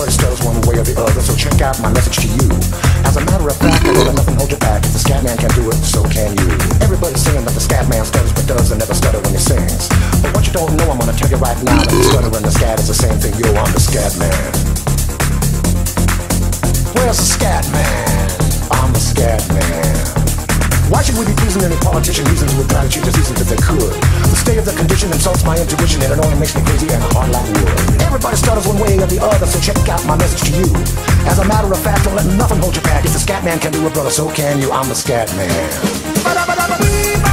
Everybody stutters one way or the other, so check out my message to you. As a matter of fact, I that nothing holds you back. If the scat man can do it, so can you. Everybody's saying that the scat man stutters but does and never stutter when he sings. But what you don't know, I'm gonna tell you right now that the stutter and the scat is the same thing. Yo, I'm the scat man. Where's the scat man? I'm the scat man. Why should we be pleasing any politician reasons to cheat diseases if they could? The state of the condition insults my intuition and it only makes me crazy and hard like wood. Stutters one way or the other, so check out my message to you. As a matter of fact, don't let nothing hold you back. If the scat man can do it, brother, so can you. I'm the scat man.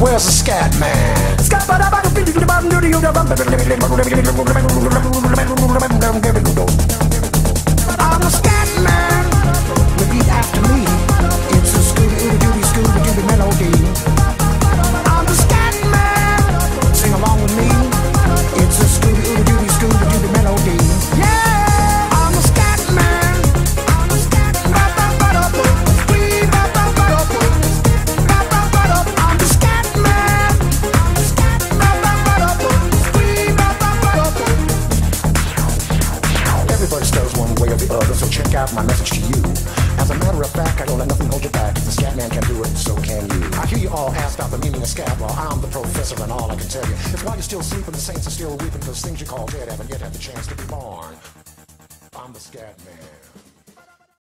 Where's the scat man? One way or the other, so check out my message to you. As a matter of fact, I don't let nothing hold you back. If the scat man can do it, so can you. I hear you all ask about the meaning of scat. Well, I'm the professor, and all I can tell you is while you're still sleeping, the saints are still weeping because things you call dead haven't yet had the chance to be born. I'm the scat man.